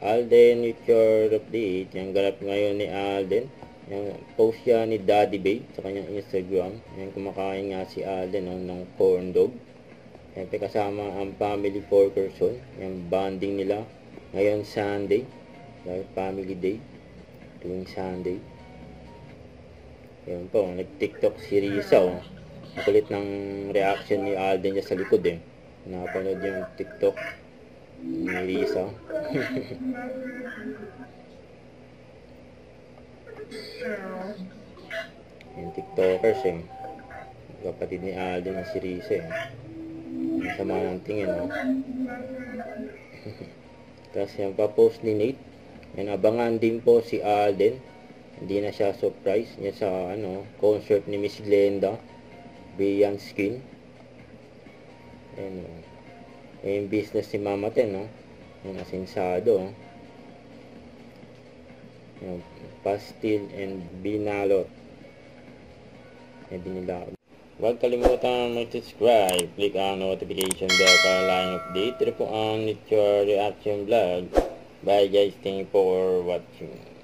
Alden your update. Yung ganap ngayon ni Alden. Yung post siya ni Daddy Babe sa kanyang Instagram. Yung kumakain nga si Alden no, ng corn dog. Siyempre kasama ang family 4 person. Yung bonding nila. Ngayon Sunday. Dahil family day. Tuwing Sunday. Yun po, nag-tiktok si Risa oh. Kulit ng reaction ni Alden niya sa likod eh. Napanood yung TikTok ni Risa. yung TikTokers eh. Kapatid ni Alden na si Risa eh. Ang sama ng tingin no. Tapos yung pa-post ni Nate. Yan, abangan din po si Alden. Hindi na siya surprise niya sa ano, concert ni Miss Glenda. Beyond Skin. Ayan, oh. Ayan yung business ni Mama Ten, no? Yung asinsado, oh. Yung pastil and binalot. Ayan, binilakot. Huwag kalimutan mag-subscribe. Click ang notification bell para lang update. Ito po ang Nature Reaction Vlog. Bye guys. Thank you for watching.